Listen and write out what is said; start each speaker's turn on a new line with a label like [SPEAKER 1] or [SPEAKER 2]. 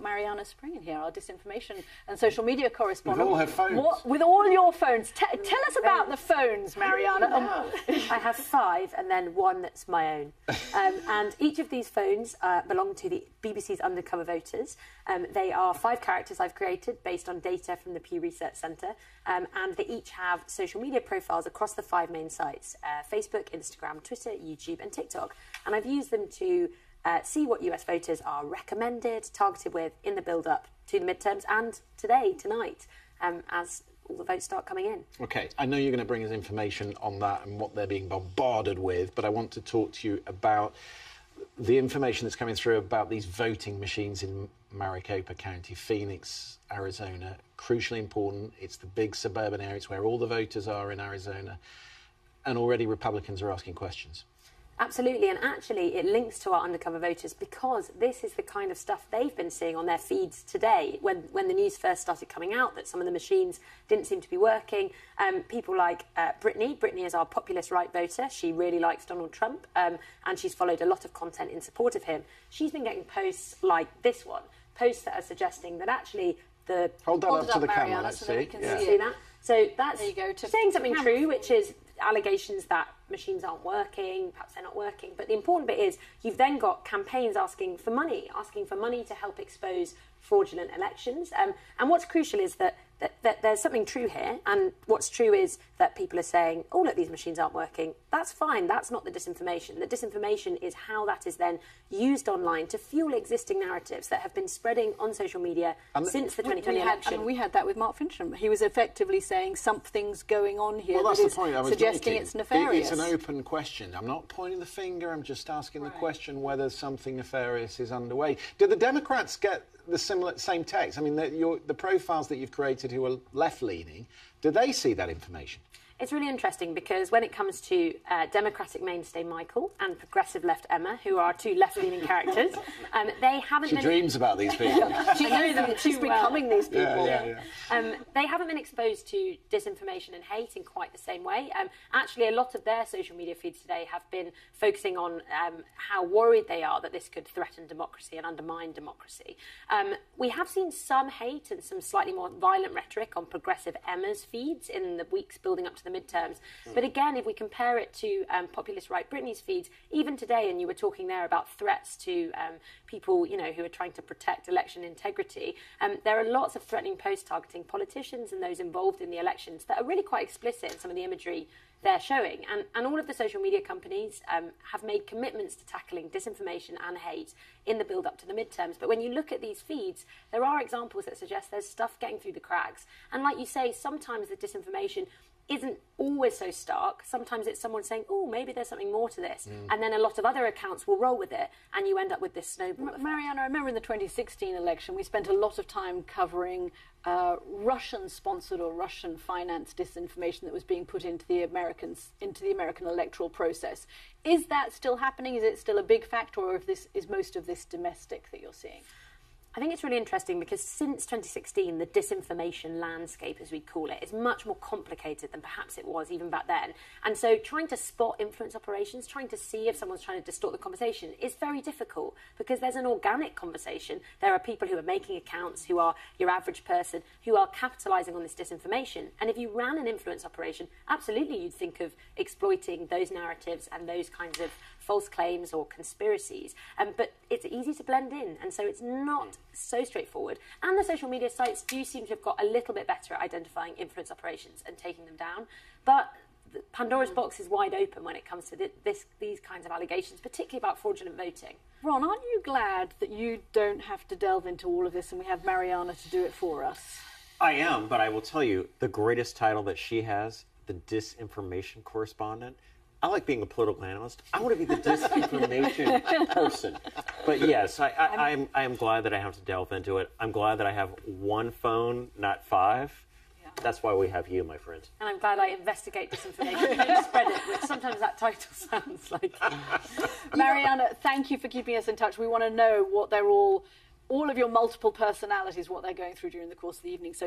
[SPEAKER 1] got Marianna Spring in here, our disinformation and social media correspondent.
[SPEAKER 2] With all her phones.
[SPEAKER 1] What, with all your phones. T- tell us about the phones, Marianna. Um,
[SPEAKER 3] I have five and then one that's my own. Um, and each of these phones uh, belong to the BBC's Undercover Voters. Um, they are five characters I've created based on data from the Pew Research Centre. Um, and they each have social media profiles across the five main sites uh, Facebook, Instagram, Twitter, YouTube, and TikTok. And I've used them to uh, see what US voters are recommended, targeted with in the build up to the midterms and today, tonight, um, as all the votes start coming in.
[SPEAKER 2] Okay, I know you're going to bring us information on that and what they're being bombarded with, but I want to talk to you about the information that's coming through about these voting machines in Maricopa County, Phoenix, Arizona. Crucially important. It's the big suburban area. It's where all the voters are in Arizona. And already Republicans are asking questions.
[SPEAKER 3] Absolutely, and actually, it links to our undercover voters because this is the kind of stuff they've been seeing on their feeds today. When when the news first started coming out that some of the machines didn't seem to be working, um, people like uh, Brittany. Brittany is our populist right voter. She really likes Donald Trump, um, and she's followed a lot of content in support of him. She's been getting posts like this one, posts that are suggesting that actually the
[SPEAKER 2] hold that
[SPEAKER 1] hold
[SPEAKER 2] up
[SPEAKER 1] it
[SPEAKER 2] to the
[SPEAKER 1] Marianna,
[SPEAKER 2] camera. Let's
[SPEAKER 1] so
[SPEAKER 2] see.
[SPEAKER 1] that we can
[SPEAKER 2] Yeah.
[SPEAKER 1] see
[SPEAKER 3] see that. So that's
[SPEAKER 1] There you go,
[SPEAKER 3] saying something true, which is allegations that machines aren't working, perhaps they're not working. But the important bit is you've then got campaigns asking for money, asking for money to help expose fraudulent elections. Um, and what's crucial is that, that, that there's something true here. And what's true is that people are saying, oh, look, these machines aren't working. That's fine. That's not the disinformation. The disinformation is how that is then used online to fuel existing narratives that have been spreading on social media
[SPEAKER 2] the-
[SPEAKER 3] since the 2020
[SPEAKER 1] we
[SPEAKER 3] election.
[SPEAKER 1] I mean, we had that with Mark Finchem. He was effectively saying something's going on here
[SPEAKER 2] Well,
[SPEAKER 1] that is
[SPEAKER 2] point I was
[SPEAKER 1] suggesting
[SPEAKER 2] making.
[SPEAKER 1] it's
[SPEAKER 2] It-
[SPEAKER 1] nefarious.
[SPEAKER 2] It's an open question. I'm not pointing the finger. I'm just asking the question whether something nefarious is underway. Do the Democrats get the similar same text? I mean, the, your, the profiles that you've created who are left-leaning, do they see that information?
[SPEAKER 3] It's really interesting because when it comes to uh, Democratic mainstay Michael and progressive left Emma, who are two left-leaning characters, um, they haven't
[SPEAKER 2] She
[SPEAKER 3] been.
[SPEAKER 2] dreams about these people.
[SPEAKER 3] She knows them
[SPEAKER 1] She's
[SPEAKER 3] too well.
[SPEAKER 1] becoming these people.
[SPEAKER 2] yeah, yeah, yeah.
[SPEAKER 3] Um, they haven't been exposed to disinformation and hate in quite the same way. Um, actually, a lot of their social media feeds today have been focusing on um, how worried they are that this could threaten democracy and undermine democracy. Um, we have seen some hate and some slightly more violent rhetoric on progressive Emma's feeds in the weeks building up to the midterms. But again, if we compare it to um, populist right Britney's feeds, even today, and you were talking there about threats to um, people, you know, who are trying to protect election integrity, um, there are lots of threatening posts targeting politicians and those involved in the elections that are really quite explicit in some of the imagery they're showing. And, and all of the social media companies um, have made commitments to tackling disinformation and hate in the build up to the midterms. But when you look at these feeds, there are examples that suggest there's stuff getting through the cracks. And like you say, sometimes the disinformation isn't always so stark. Sometimes it's someone saying, oh, maybe there's something more to this. And then a lot of other accounts will roll with it, and you end up with this snowball. effect.
[SPEAKER 1] Marianna, I remember in the 2016 election, we spent a lot of time covering uh, Russian-sponsored or Russian-financed disinformation that was being put into the Americans into the American electoral process. Is that still happening? Is it still a big factor, or if this is most of this domestic that you're seeing?
[SPEAKER 3] I think it's really interesting because since 2016, the disinformation landscape, as we call it, is much more complicated than perhaps it was even back then. And so, trying to spot influence operations, trying to see if someone's trying to distort the conversation, is very difficult because there's an organic conversation. There are people who are making accounts, who are your average person, who are capitalizing on this disinformation. And if you ran an influence operation, absolutely you'd think of exploiting those narratives and those kinds of false claims or conspiracies. Um, but it's easy to blend in, and so it's not so straightforward. And the social media sites do seem to have got a little bit better at identifying influence operations and taking them down. But the Pandora's box is wide open when it comes to thi- this, these kinds of allegations, particularly about fraudulent voting.
[SPEAKER 1] Ron, aren't you glad that you don't have to delve into all of this and we have Marianna to do it for us?
[SPEAKER 4] I am, but I will tell you the greatest title that she has, the disinformation correspondent. I like being a political analyst. I want to be the disinformation person. But yes, I, I, I'm, I am glad that I have to delve into it. I'm glad that I have one phone, not five. That's why we have you, my friend.
[SPEAKER 3] And I'm glad I investigate disinformation and spread it, which sometimes that title sounds like.
[SPEAKER 1] Marianna, thank you for keeping us in touch. We want to know what they're all, all of your multiple personalities, what they're going through during the course of the evening. So